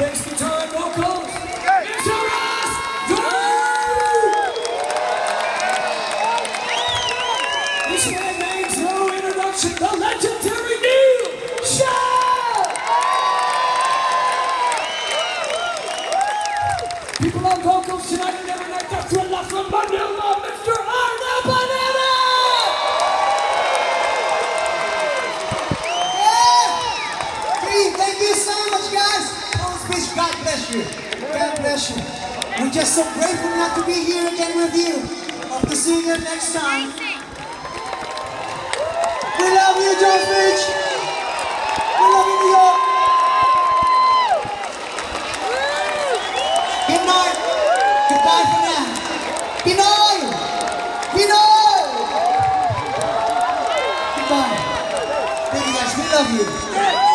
Bass, guitar, God bless you. God bless you. We're just so grateful not to be here again with you. Hope to see you next time. We love you, Jones Beach. We love you, New York. Good. Goodbye for now. Pinoy! Pinoy! Goodbye. Thank guys. We love you.